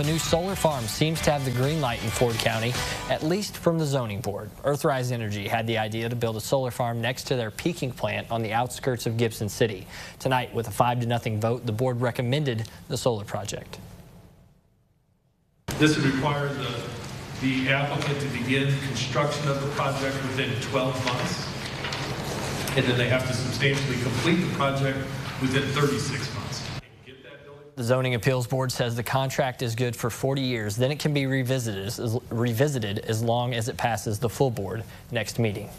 a new solar farm seems to have the green light in Ford County, at least from the zoning board. Earthrise Energy had the idea to build a solar farm next to their peaking plant on the outskirts of Gibson City. Tonight, with a 5 to nothing vote, the board recommended the solar project. This would require the, the applicant to begin construction of the project within 12 months. And then they have to substantially complete the project within 36 months. The Zoning Appeals Board says the contract is good for 40 years, then it can be revisited, revisited as long as it passes the full board next meeting.